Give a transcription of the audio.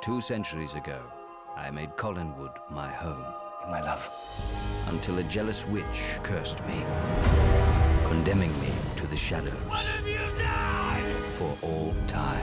Two centuries ago, I made Collinwood my home. My love. Until a jealous witch cursed me, condemning me to the shadows. For all time.